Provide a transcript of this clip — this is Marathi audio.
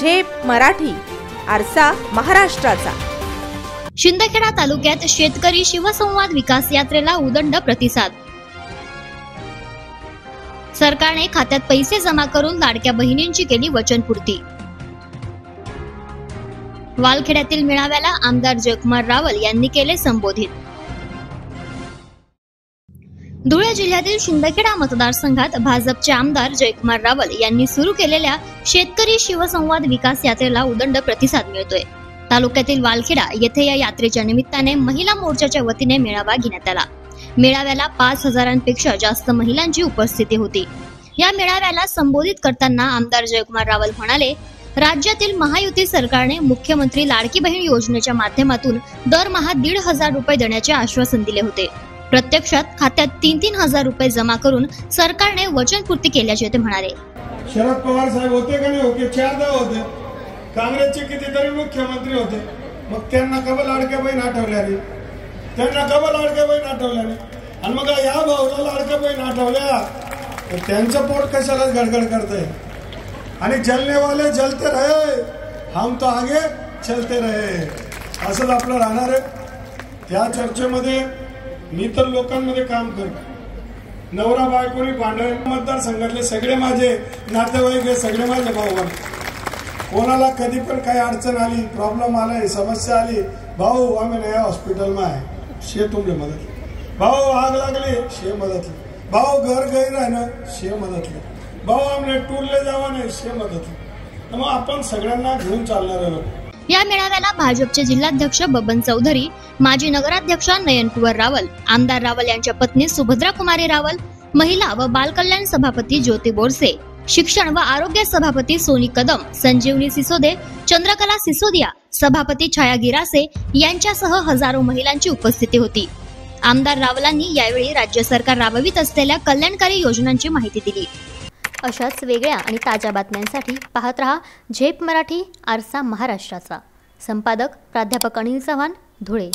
झेप मराठी आरसा महाराष्ट्राचा. शिंदखेडा तालुक्यात शेतकरी शिवसंवाद विकास यात्रेला उदंड प्रतिसाद. सरकारने खात्यात पैसे जमा करून लाडक्या बहिणींची केली वचनपूर्ती. वालखेड्यातील मेळाव्याला आमदार जगमार रावल यांनी केले संबोधित. धुळे जिल्ह्यातील शिंदखेडा मतदारसंघात भाजपचे आमदार जयकुमार रावल यांनी सुरू केलेल्या शेतकरी शिवसंवाद विकास यात्रेला उदंड प्रतिसाद मिळतोय. तालुक्यातील वालखेडा येथे या यात्रेच्या निमित्ताने महिला मोर्चाच्या वतीने मेळावा घेण्यात आला. मेळाव्याला पाच हजारांपेक्षा जास्त महिलांची उपस्थिती होती. या मेळाव्याला संबोधित करताना आमदार जयकुमार रावल म्हणाले राज्यातील महायुती सरकारने मुख्यमंत्री लाडकी बहीण योजनेच्या माध्यमातून दरमहा दीड हजार रुपये देण्याचे आश्वासन दिले होते. प्रत्यक्षात खात्यात तीन तीन हजार रुपये जमा करून सरकारने वचनपूर्ती केल्याचे ते म्हणाले. शरद पवार साहेब होते का नाही? होते चारदा होते. काँग्रेसचे कितीतरी मुख्यमंत्री होते. मग त्यांना कबल लाडक्या बहीण आठवल्या नाही त्यांना कबल लाडक्या बहीण आठवल्या नाही आणि मग या भाऊला लाडक्या बहीण आठवल्या. तर त्यांचं पोट कशाला गडगड करतंय. आणि जलने वाले जलते रहे. हम तो आगे चलते रहे. असंच आपलं राहणार आहे. त्या चर्चेमध्ये मी तर लोकांमध्ये काम करतो. नवरा बायकोनी भांडण मतदारसंघातले सगळे माझे नातेवाईक हे सगळे माझे भाऊ आहेत. कोणाला कधी पण काही अडचण आली प्रॉब्लेम आला समस्या आली भाऊ आम्ही नया हॉस्पिटलमा आहे. शे तुमले मदत. भाऊ आग लागली शे मदतली भाऊ घर गैर आहे ना शे मदतले भाऊ आम्ही टूरले जावा नाही शे मदतले तर मग आपण सगळ्यांना घेऊन चालणारे लोक या मेळाव्याला भाजपचे जिल्हाध्यक्ष बबन चौधरी माजी नगराध्यक्ष नयनकुवर रावल आमदार रावल यांच्या पत्नी सुभद्रा कुमारी रावल महिला व बालकल्याण सभापती ज्योती बोरसे शिक्षण व आरोग्य सभापती सोनी कदम संजीवनी सिसोदे चंद्रकला सिसोदिया सभापती छाया गिरासे यांच्यासह हजारो महिलांची उपस्थिती होती. आमदार रावलांनी यावेळी राज्य सरकार राबवित असलेल्या कल्याणकारी योजनांची माहिती दिली. अशाच वेगळ्या आणि ताज्या बातम्यांसाठी पाहत रहा झेप मराठी आरसा महाराष्ट्राचा. संपादक प्राध्यापक अनिल चव्हाण धुळे.